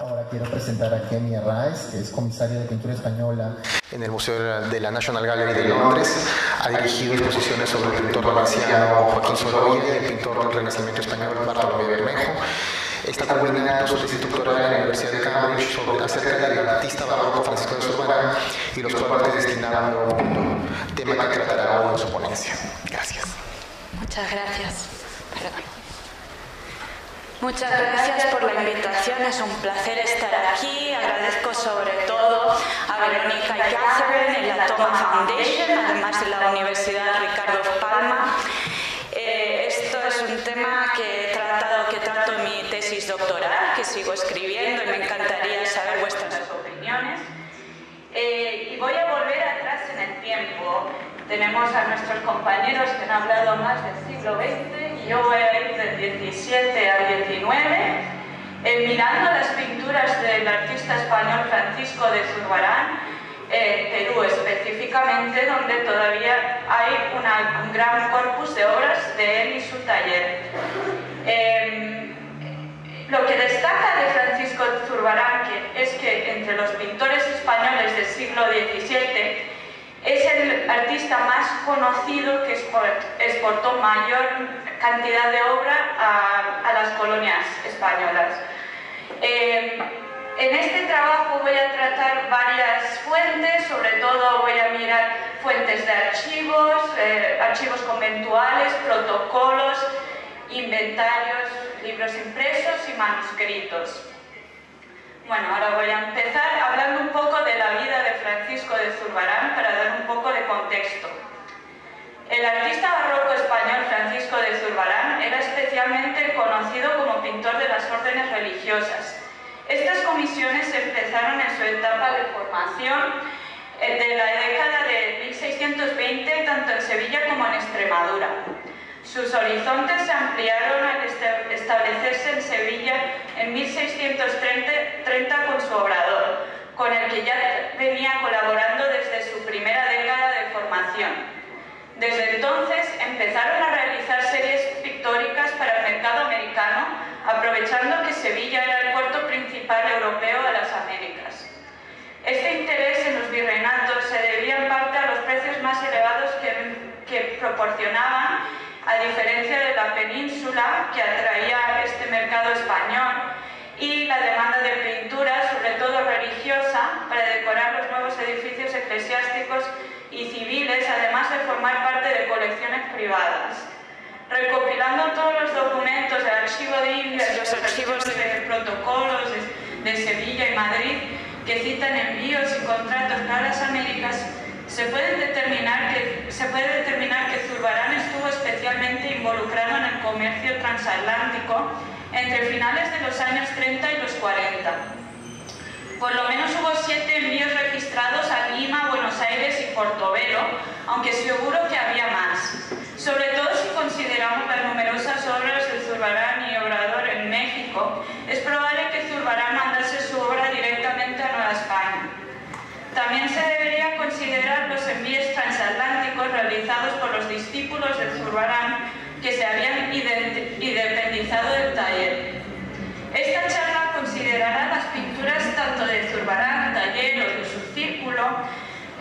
Ahora quiero presentar a Kenny Arraez, que es comisario de pintura española en el Museo de la National Gallery de Londres. Ha dirigido exposiciones sobre el pintor valenciano Joaquín Sorolla y el pintor del Renacimiento español Bartolomé Bermejo. Está culminando su tesis doctoral en la Universidad de Cambridge sobre, acerca del artista barroco Francisco de Zurbarán y los cuadros destinados al Nuevo Mundo, tema que tratará hoy en su ponencia. Gracias. Muchas gracias. Muchas gracias por la invitación, es un placer estar aquí. Agradezco sobre todo a Verónica y Catherine en la Toma Foundation, además de la Universidad Ricardo Palma. Eh, esto es un tema que he tratado, que trato en mi tesis doctoral, que sigo escribiendo y me encantaría saber vuestras opiniones. Eh, y voy a volver atrás en el tiempo. Tenemos a nuestros compañeros que han hablado más del siglo XX yo voy a ir del 17 al 19, eh, mirando las pinturas del artista español Francisco de Zurbarán, en Perú específicamente, donde todavía hay un gran corpus de obras de él y su taller. Em, lo que destaca de Francisco Zurbarán es que entre los pintores españoles del siglo XVII es el artista más conocido que exportó mayor cantidad de obra a, las colonias españolas. Eh, en este trabajo voy a tratar varias fuentes, sobre todo voy a mirar fuentes de archivos, eh, archivos conventuales, protocolos, inventarios, libros impresos y manuscritos. Bueno, ahora voy a empezar hablando un poco de la vida de Francisco de Zurbarán para dar un poco de contexto. El artista barroco español Francisco de Zurbarán era especialmente conocido como pintor de las órdenes religiosas. Estas comisiones empezaron en su etapa de formación eh, de la década de 1620 tanto en Sevilla como en Extremadura. Sus horizontes se ampliaron al establecerse en Sevilla en 1630 con su obrador, con el que ya venía colaborando desde su primera década de formación. Desde entonces empezaron a realizar series pictóricas para el mercado americano, aprovechando que Sevilla era el puerto principal europeo de las Américas. Este interés en los virreinatos se debía en parte a los precios más elevados que, que proporcionaban a diferencia de la península que atraía este mercado español y la demanda de pintura, sobre todo religiosa, para decorar los nuevos edificios eclesiásticos y civiles, además de formar parte de colecciones privadas. Recopilando todos los documentos del Archivo de Indias, los archivos de protocolos de, de Sevilla y Madrid, que citan envíos y contratos para las Américas, se puede determinar que, se Zurbarán estuvo especialmente involucrado en el comercio transatlántico entre finales de los años 30 y los 40. Por lo menos hubo siete envíos registrados a Lima, Buenos Aires y Portobelo, aunque seguro que había más. Sobre todo si consideramos las numerosas obras de Zurbarán y Obrador en México, es probable que Zurbarán mandase su obra directamente a Nueva España. También se considerar los envíos transatlánticos realizados por los discípulos de Zurbarán que se habían independizado del taller. Esta charla considerará las pinturas tanto de Zurbarán, taller o de su círculo,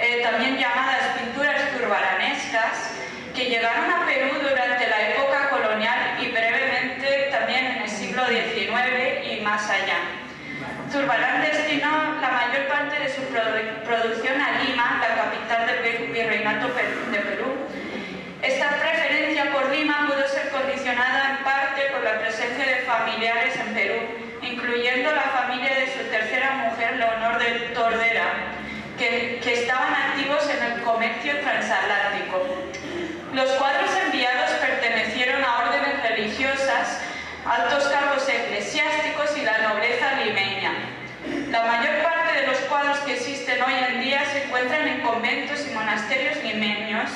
eh, también llamadas pinturas zurbaranescas, que llegaron a Perú durante la época colonial y brevemente también en el siglo XIX y más allá. Zurbarán destinó la mayor parte de su producción a Lima, la capital del virreinato de Perú. Esta preferencia por Lima pudo ser condicionada en parte por la presencia de familiares en Perú, incluyendo la familia de su tercera mujer, Leonor de Tordera, que, que estaban activos en el comercio transatlántico. Los cuadros enviados pertenecieron a órdenes religiosas altos cargos eclesiásticos y la nobleza limeña. La mayor parte de los cuadros que existen hoy en día se encuentran en conventos y monasterios limeños,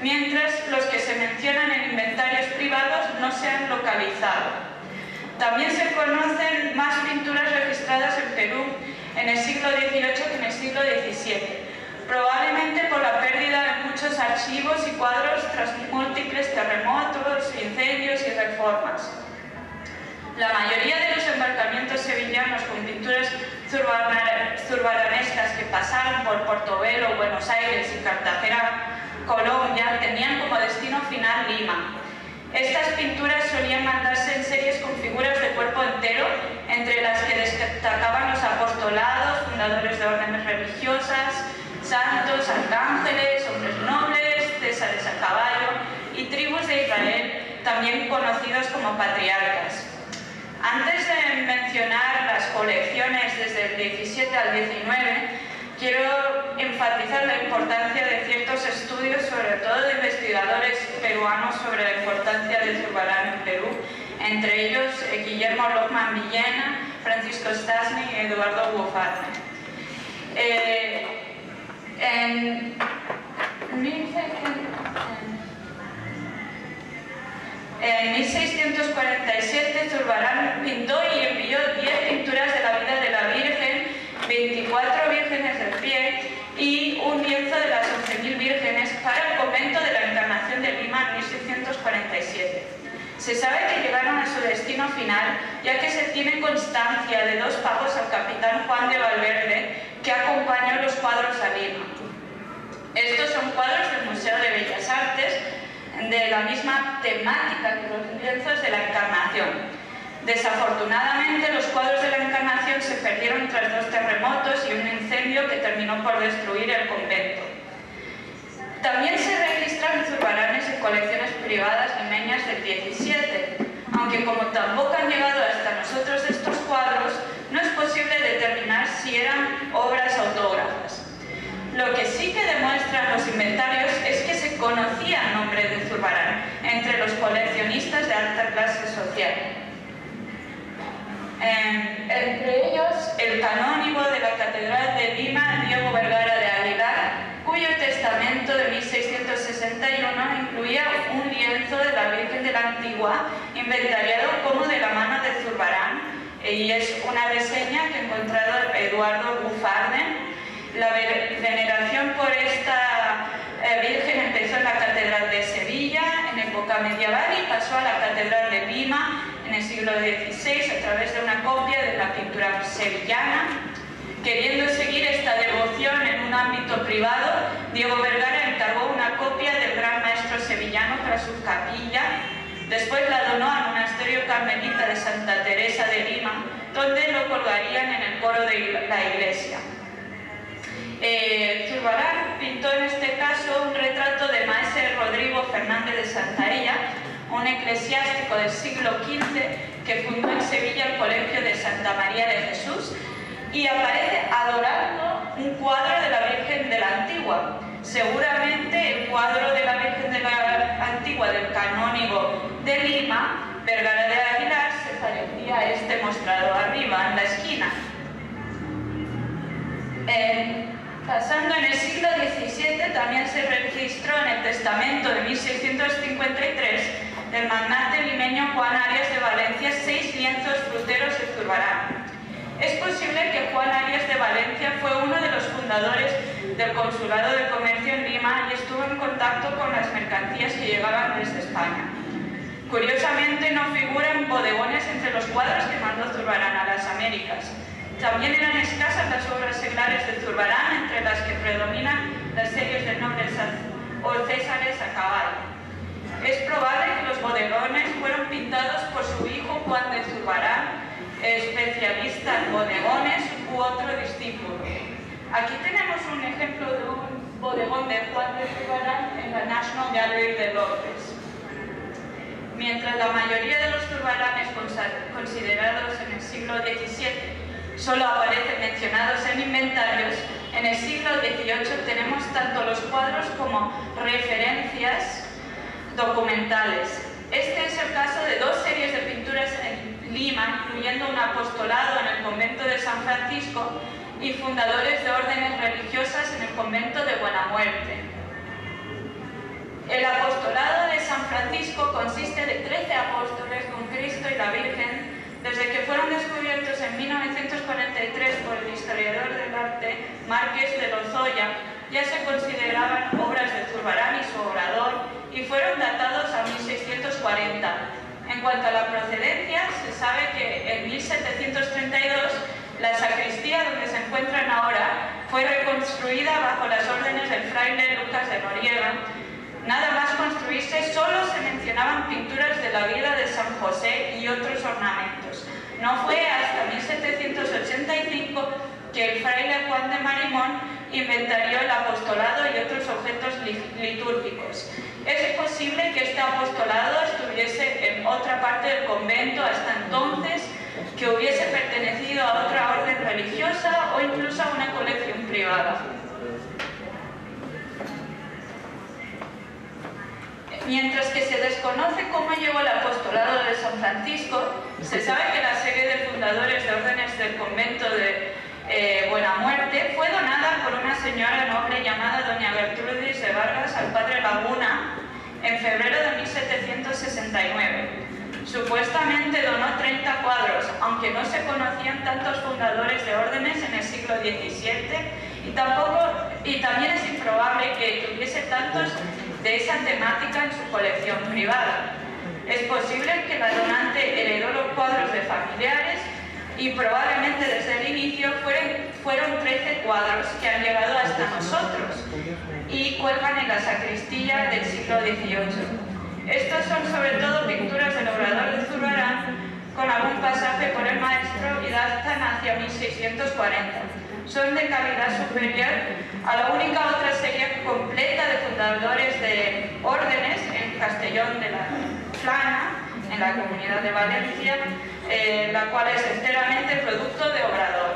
mientras los que se mencionan en inventarios privados no se han localizado. También se conocen más pinturas registradas en Perú en el siglo XVIII que en el siglo XVII, probablemente por la pérdida de muchos archivos y cuadros tras múltiples terremotos, incendios y reformas. La mayoría de los embarcamientos sevillanos con pinturas zurbaranescas que pasaron por Portobelo, Buenos Aires y Cartagena, Colombia, tenían como destino final Lima. Estas pinturas solían mandarse en series con figuras de cuerpo entero, entre las que destacaban los apostolados, fundadores de órdenes religiosas, santos, arcángeles, hombres nobles, césares a caballo y tribus de Israel, también conocidos como patriarcas. Antes de mencionar las colecciones desde el 17 al 19, quiero enfatizar la importancia de ciertos estudios, sobre todo de investigadores peruanos, sobre la importancia del Zurbarán en Perú, entre ellos eh, Guillermo Lochman Villena, Francisco Stasny y Eduardo Bufarne. Eh, en 1647 Zurbarán pintó y envió 10 pinturas de la vida de la Virgen, 24 vírgenes del pie y un lienzo de las 11.000 vírgenes para el convento de la Encarnación de Lima en 1647. Se sabe que llegaron a su destino final, ya que se tiene constancia de dos pagos al capitán Juan de Valverde, que acompañó los cuadros a Lima. Estos son cuadros del Museo de Bellas Artes, de la misma temática que los lienzos de la Encarnación. Desafortunadamente, los cuadros de la Encarnación se perdieron tras dos terremotos y un incendio que terminó por destruir el convento. También se registran zurbaranes en colecciones privadas limeñas del 17, aunque como tampoco han llegado hasta nosotros estos cuadros, no es posible determinar si eran obras autógrafas. Lo que sí que demuestran los inventarios es que se conocía el nombre de Zurbarán entre los coleccionistas de alta clase social. entre ellos, el canónigo de la Catedral de Lima, Diego Vergara cuyo testamento de 1661 incluía un lienzo de la Virgen de la Antigua, inventariado como de la mano de Zurbarán, y es una reseña que ha encontrado Eduardo Bufarden la veneración por esta eh, Virgen empezó en la Catedral de Sevilla en época medieval y pasó a la Catedral de Lima en el siglo XVI a través de una copia de la pintura sevillana. Queriendo seguir esta devoción ámbito privado, Diego Vergara encargó una copia del gran maestro sevillano para su capilla. Después la donó al monasterio carmelita de Santa Teresa de Lima, donde lo colgarían en el coro de la iglesia. Eh, Zurbarán pintó en este caso un retrato de maese Rodrigo Fernández de Santaella, un eclesiástico del siglo XV que fundó en Sevilla el Colegio de Santa María de Jesús y aparece adorando un cuadro de la Virgen de la Antigua. Seguramente el cuadro de la Virgen de la Antigua del canónigo de Lima, Vergara de Aguilar, se parecía a este mostrado arriba en la esquina. Pasando en el siglo XVII también se registró en el testamento de 1653 del magnate limeño Juan Arias de Valencia seis lienzos fruteros de Zurbarán. Es posible que Juan Arias de Valencia fue uno de los fundadores del Consulado de Comercio en Lima y estuvo en contacto con las mercancías que llegaban desde España. Curiosamente no figuran bodegones entre los cuadros que mandó Zurbarán a las Américas. También eran escasas las obras seglares de Zurbarán, entre las que predominan las series de nombres o césares a caballo. Es probable que los bodegones fueron pintados por su hijo Juan de Zurbarán, especialista en bodegones u otro discípulo. Aquí tenemos un ejemplo de un bodegón de Juan de Zurbarán en la National Gallery de Londres. Mientras la mayoría de los turbaranes considerados en el siglo XVII solo aparecen mencionados en inventarios, en el siglo XVIII tenemos tanto los cuadros como referencias documentales. Este es el caso de dos series de pinturas en Lima, incluyendo un apostolado en el convento de San Francisco y fundadores de órdenes religiosas en el convento de Buena Muerte. El apostolado de San Francisco consiste de 13 apóstoles con Cristo y la Virgen desde que fueron descubiertos en 1943 por el historiador del arte Márquez de Lozoya, ya se consideraban obras de Zurbarán y su obrador y fueron datados a 1640. En cuanto a la procedencia, se sabe que en 1732 la sacristía donde se encuentran ahora fue reconstruida bajo las órdenes del fraile Lucas de Noriega. Nada más construirse, solo se mencionaban pinturas de la vida de San José y otros ornamentos. No fue hasta 1785 que el fraile Juan de Marimón inventarió el apostolado y otros objetos litúrgicos. Es posible que este apostolado estuviese en otra parte del convento hasta entonces, que hubiese pertenecido a otra orden religiosa o incluso a una colección privada. Mientras que se desconoce cómo llegó el apostolado de San Francisco, se sabe que la serie de fundadores de órdenes del convento de eh, Buena Muerte fue donada por una señora noble llamada Doña Gertrudis de Vargas al padre Laguna en febrero de 1769. Supuestamente donó 30 cuadros, aunque no se conocían tantos fundadores de órdenes en el siglo XVII y, tampoco, y también es improbable que tuviese tantos de esa temática en su colección privada. Es posible que la donante heredó los cuadros de familiares y probablemente desde el inicio fueron, 13 cuadros que han llegado hasta nosotros y cuelgan en la sacristía del siglo XVIII. Estos son sobre todo pinturas del obrador de Zurbarán con algún pasaje por el maestro y datan hacia 1640. Son de calidad superior a la única otra serie completa de fundadores de órdenes en Castellón de la Plana, en la Comunidad de Valencia, eh, la cual es enteramente producto de Obrador.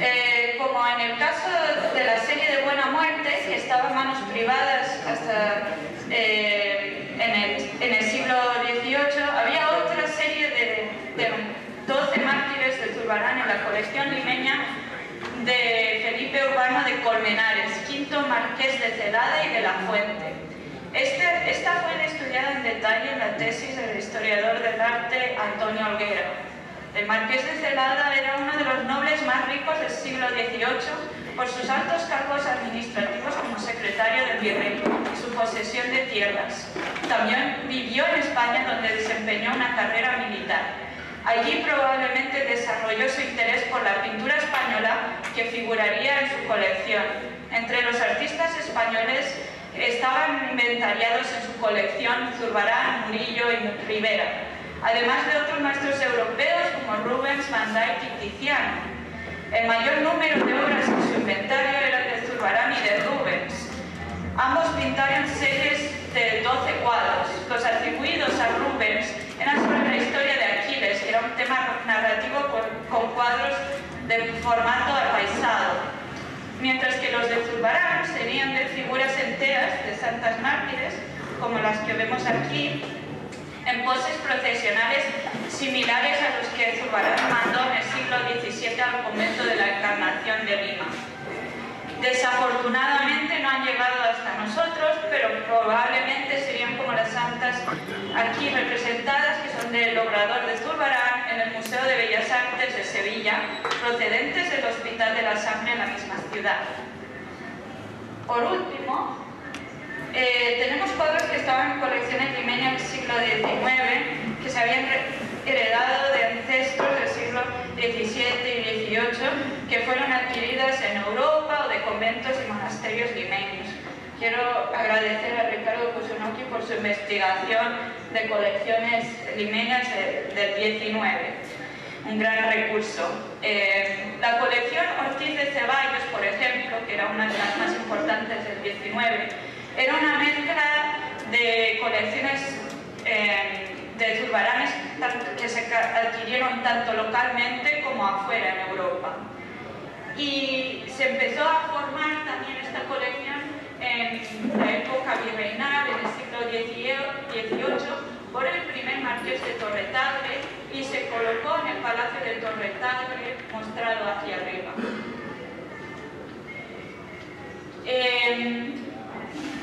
Eh, como en el caso de la serie de Buena Muerte, que estaba en manos privadas hasta eh, en, el, siglo XVIII, había otra serie de, de 12 mártires de Zurbarán en la colección limeña de Felipe Urbano de Colmenares, quinto marqués de Celada y de la Fuente. Este, esta fue estudiada en detalle en la tesis del historiador del arte Antonio Olguera. El marqués de Celada era uno de los nobles más ricos del siglo XVIII por sus altos cargos administrativos como secretario del virrey y su posesión de tierras. También vivió en España donde desempeñó una carrera militar. Allí probablemente desarrolló su interés por la pintura española que figuraría en su colección. Entre los artistas españoles estaban inventariados en su colección Zurbarán, Murillo y Rivera, además de otros maestros europeos como Rubens, Van Dyck y Tiziano. El mayor número de obras inventario eran de Zurbarán y de Rubens. Ambos pintaron series de 12 cuadros. Los atribuidos a Rubens eran sobre la historia de Aquiles, era un tema narrativo con, cuadros de formato apaisado mientras que los de Zurbarán serían de figuras enteras de santas mártires, como las que vemos aquí, en poses procesionales similares a los que Zurbarán mandó en el siglo XVII al convento de la Encarnación de Lima. Desafortunadamente no han llegado hasta nosotros, pero probablemente serían como las santas aquí representadas, que son del Obrador de Zurbarán, en el Museo de Bellas Artes de Sevilla, procedentes del Hospital de la Sangre en la misma ciudad. Por último, eh, tenemos cuadros que estaban en colecciones limeñas del siglo XIX, que se habían heredado de ancestros del siglo XVII y XVIII, que fueron adquiridas Europa o de conventos y monasterios limeños. Quiero agradecer a Ricardo Kusunoki por su investigación de colecciones limeñas del XIX un gran recurso. Eh, la colección Ortiz de Ceballos, por ejemplo, que era una de las más importantes del XIX, era una mezcla de colecciones eh, de zurbaranes que se adquirieron tanto localmente como afuera en Europa. Y se empezó a formar también esta colección en la época virreinal, en el siglo XVIII, por el primer marqués de Torretagre y se colocó en el Palacio de Torretagre mostrado hacia arriba. Eh,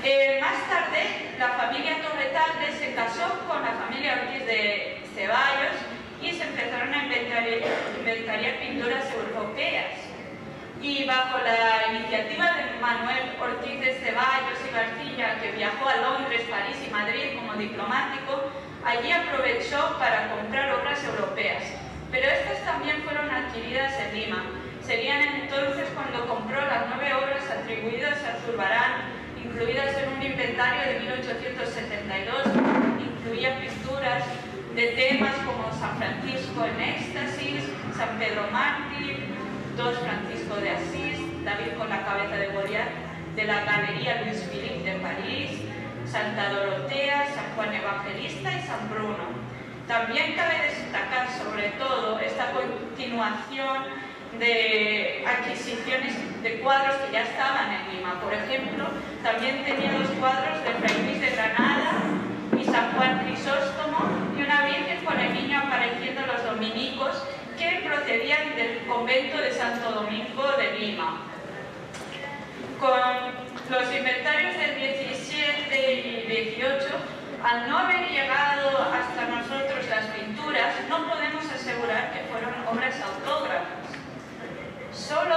eh, más tarde, la familia Torretagre se casó con la familia Ortiz de Ceballos y se empezaron a inventariar, pinturas europeas. Y bajo la iniciativa de Manuel Ortiz de Ceballos y García, que viajó a Londres, París y Madrid como diplomático, allí aprovechó para comprar obras europeas, pero estas también fueron adquiridas en Lima. Serían entonces cuando compró las nueve obras atribuidas a Zurbarán, incluidas en un inventario de 1872, incluía pinturas de temas como San Francisco en éxtasis, San Pedro Mártir, dos Francisco de Asís, David con la cabeza de Goliat, de la Galería Luis Philippe de París, Santa Dorotea, San Juan Evangelista y San Bruno. También cabe destacar sobre todo esta continuación de adquisiciones de cuadros que ya estaban en Lima. Por ejemplo, también tenía dos cuadros de Fray de Granada y San Juan Crisóstomo y una Virgen con el niño apareciendo los dominicos que procedían del convento de Santo Domingo de Lima. Con los inventarios del 17 y 18, al no haber llegado hasta nosotros las pinturas, no podemos asegurar que fueron obras autógrafas. Solo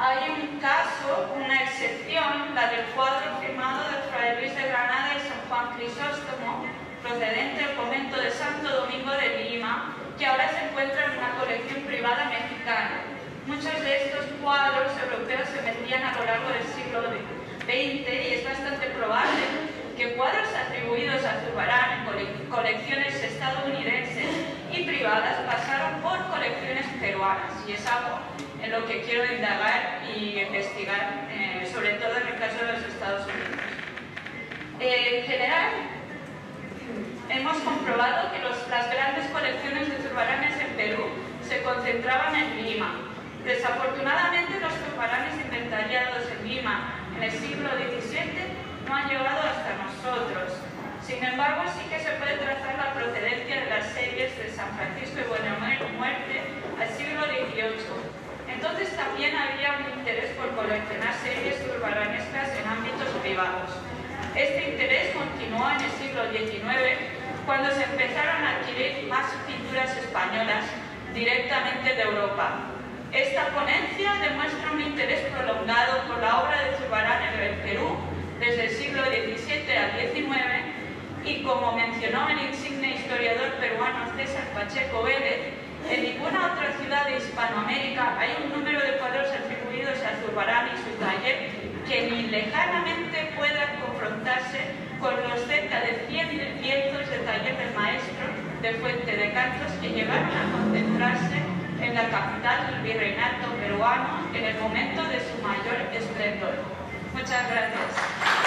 hay un caso, una excepción, la del cuadro firmado de Fray Luis de Granada y San Juan Crisóstomo, procedente del convento de Santo Domingo de Lima, que ahora se encuentra en una colección privada mexicana. Muchos de a lo largo del siglo XX y es bastante probable que cuadros atribuidos a Zurbarán en colecciones estadounidenses y privadas pasaron por colecciones peruanas y es algo en lo que quiero indagar y investigar, eh, sobre todo en el caso de los Estados Unidos. en general, hemos comprobado que las grandes colecciones de turbaranes en Perú se concentraban en Lima. Desafortunadamente, los turbaranes inventariados en Lima en el siglo XVII no han llegado hasta nosotros. Sin embargo, sí que se puede trazar la procedencia de las series de San Francisco y Buena Muerte al siglo XVIII. Entonces también había un interés por coleccionar series urbananescas en ámbitos privados. Este interés continuó en el siglo XIX, cuando se empezaron a adquirir más pinturas españolas directamente de Europa. Esta ponencia demuestra un interés prolongado por la obra de Zurbarán en el Perú desde el siglo XVII al XIX y como mencionó el insigne historiador peruano César Pacheco Vélez, en ninguna otra ciudad de Hispanoamérica hay un número de cuadros atribuidos a Zurbarán y su taller que ni lejanamente puedan confrontarse con los cerca de 100 lienzos de taller del maestro de Fuente de Cantos que llegaron a concentrarse en la capital del virreinato peruano en el momento de su mayor esplendor. Muchas gracias.